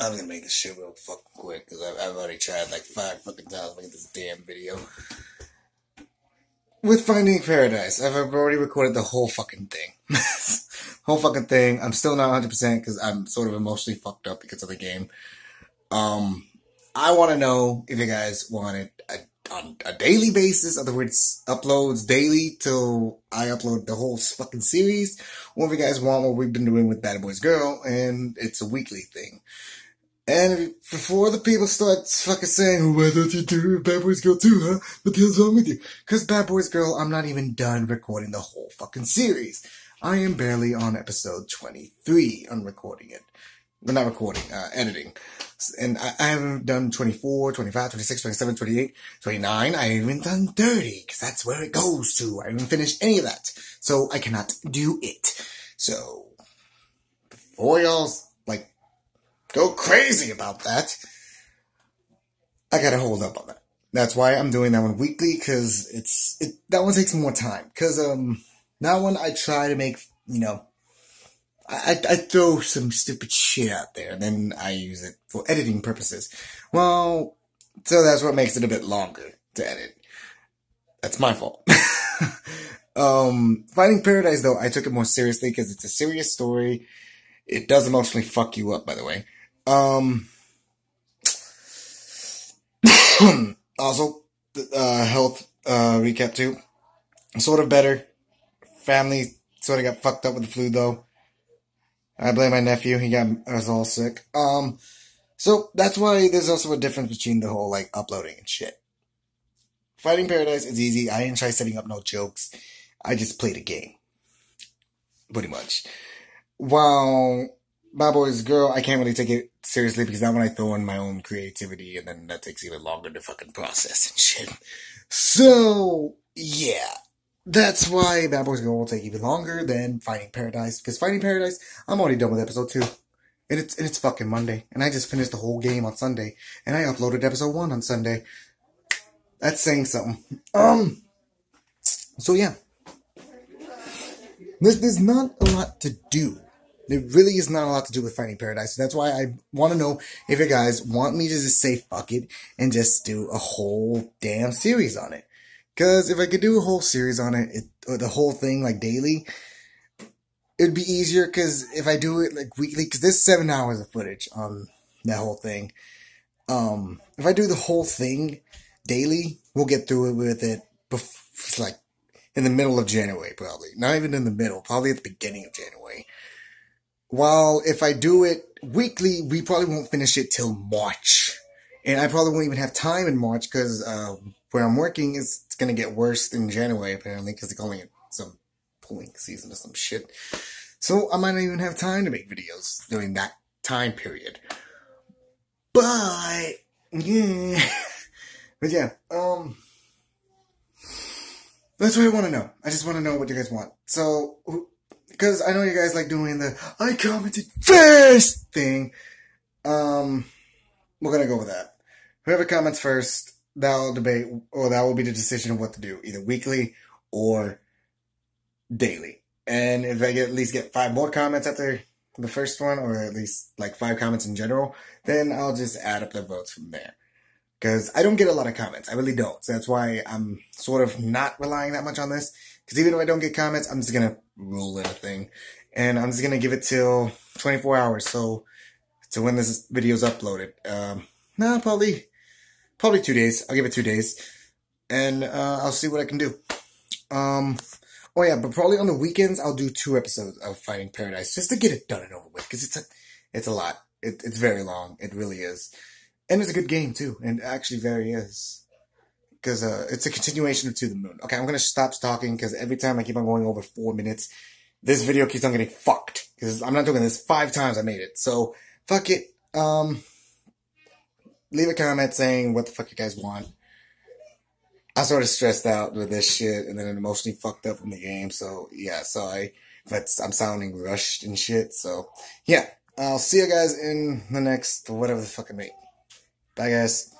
I'm gonna make this shit real fucking quick because I've, I've already tried like five fucking times making this damn video. With Finding Paradise, I've already recorded the whole fucking thing. whole fucking thing. I'm still not 100% because I'm sort of emotionally fucked up because of the game. Um, I want to know if you guys want it on a daily basis, other words, uploads daily till I upload the whole fucking series, or if you guys want what we've been doing with Bad Boys Girl, and it's a weekly thing. And before the people start fucking saying, oh, why don't you do Bad Boys Girl too, huh? What the hell's wrong with you? Cause Bad Boys Girl, I'm not even done recording the whole fucking series. I am barely on episode 23 on recording it. Well, not recording, uh, editing. And I, I, haven't done 24, 25, 26, 27, 28, 29. I haven't done 30, cause that's where it goes to. I haven't finished any of that. So I cannot do it. So, before y'all like go crazy about that. I gotta hold up on that. That's why I'm doing that one weekly, cause it's, it, that one takes more time. Cause, um, that one I try to make, you know, I, I throw some stupid shit out there and then I use it for editing purposes. Well, so that's what makes it a bit longer to edit. That's my fault. um, Finding Paradise though, I took it more seriously because it's a serious story. It does emotionally fuck you up, by the way. Um, also, uh, health, uh, recap too. Sort of better. Family sort of got fucked up with the flu though. I blame my nephew. He got us all sick. Um, so that's why there's also a difference between the whole like uploading and shit. Finding Paradise is easy. I didn't try setting up no jokes. I just played a game. Pretty much. While Bad Boys Girl, I can't really take it seriously because that one I throw in my own creativity and then that takes even longer to fucking process and shit. So, yeah. That's why Bad Boys Girl will take even longer than Finding Paradise. Because Finding Paradise, I'm already done with episode two. And it's, and it's fucking Monday. And I just finished the whole game on Sunday. And I uploaded episode one on Sunday. That's saying something. Um, so yeah. There's, there's not a lot to do there really is not a lot to do with Finding Paradise. That's why I want to know if you guys want me to just say fuck it and just do a whole damn series on it. Cause if I could do a whole series on it, it the whole thing like daily, it'd be easier. Cause if I do it like weekly, cause there's seven hours of footage on that whole thing. Um, if I do the whole thing daily, we'll get through it with it. Bef- like in the middle of January, probably. Not even in the middle, probably at the beginning of January. While if I do it weekly, we probably won't finish it till March. And I probably won't even have time in March because uh, where I'm working is it's to get worse in January apparently because it's only some pulling season or some shit. So I might not even have time to make videos during that time period. But yeah, but yeah, um, that's what I want to know. I just want to know what you guys want. So because I know you guys like doing the I commented first thing. Um, we're gonna go with that. Whoever comments first, that'll debate, or that will be the decision of what to do, either weekly or daily. And if I get at least get five more comments after the first one, or at least like five comments in general, then I'll just add up the votes from there. Because I don't get a lot of comments. I really don't. So that's why I'm sort of not relying that much on this. Because even if I don't get comments, I'm just gonna rule in a thing, and I'm just gonna give it till 24 hours. So to when this video is uploaded, um, nah, probably probably two days. I'll give it two days, and uh, I'll see what I can do. Um, oh yeah, but probably on the weekends I'll do two episodes of Finding Paradise just to get it done and over with because it's a it's a lot. It, it's very long. It really is, and it's a good game too. And actually, very is because uh, it's a continuation of To the Moon. Okay, I'm gonna stop talking because every time I keep on going over four minutes, this video keeps on getting fucked. Because I'm not doing this five times I made it. So, fuck it. Um, leave a comment saying what the fuck you guys want. I sort of stressed out with this shit and then emotionally fucked up from the game. So, yeah, sorry but I'm sounding rushed and shit. So, yeah, I'll see you guys in the next, whatever the fuck I make. Bye, guys.